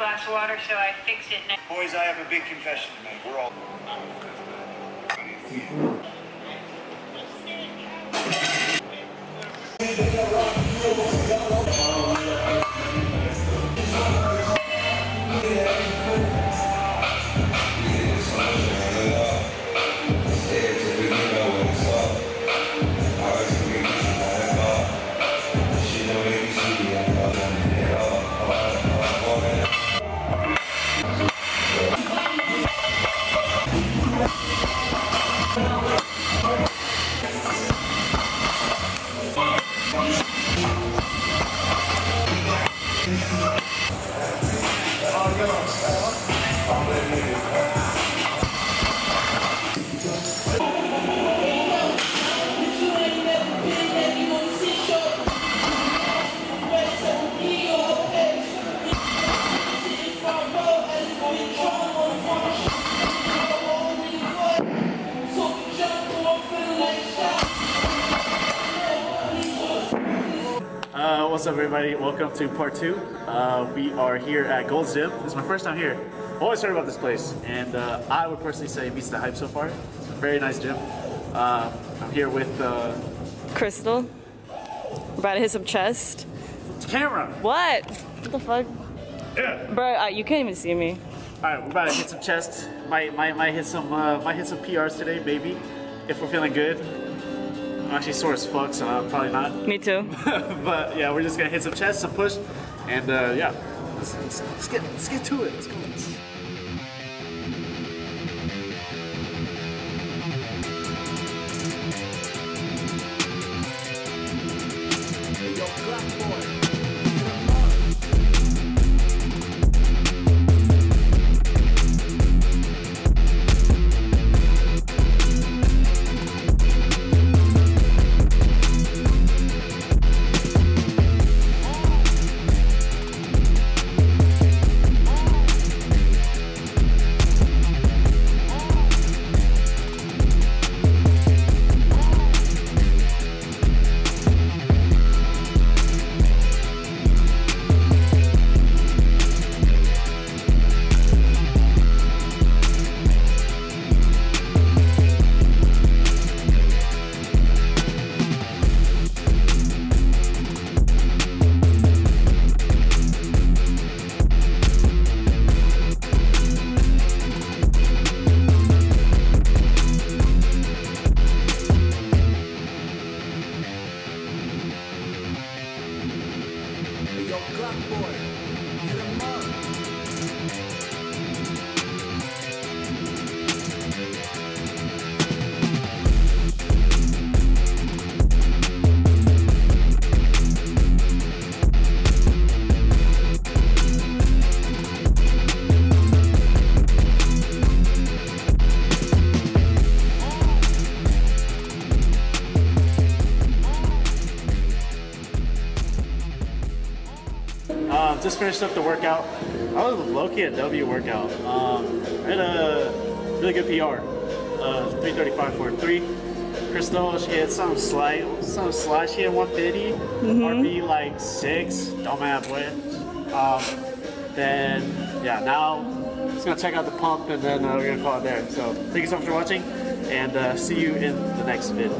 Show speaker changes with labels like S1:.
S1: glass of water, so I fix it.
S2: Boys, I have a big confession to make. We're all.
S3: What's up, everybody? Welcome to part two. Uh, we are here at Gold's Gym. This is my first time here. Always heard about this place, and uh, I would personally say it beats the hype so far. It's a very nice gym. Uh, I'm here with uh,
S4: Crystal. We're about to hit some chest.
S3: camera.
S4: What? What the fuck?
S3: Yeah.
S4: Bro, uh, you can't even see me.
S3: All right, we're about to hit some chest. Might might might hit some uh, might hit some PRs today, baby. If we're feeling good. I'm actually sore as fuck, so I'm probably not.
S4: Me too.
S3: but yeah, we're just gonna hit some chest, some push, and uh, yeah, let's, let's, let's get let's get to it. Let's go. Just finished up the workout. I was low-key at W workout. Um, I had a really good PR. Uh, 335 for three. Crystal, she had some slight, some slight. She had 150. RB like six. Don't matter, boy. Um, then yeah, now just gonna check out the pump and then uh, we're gonna call it there. So thank you so much for watching, and uh, see you in the next vid.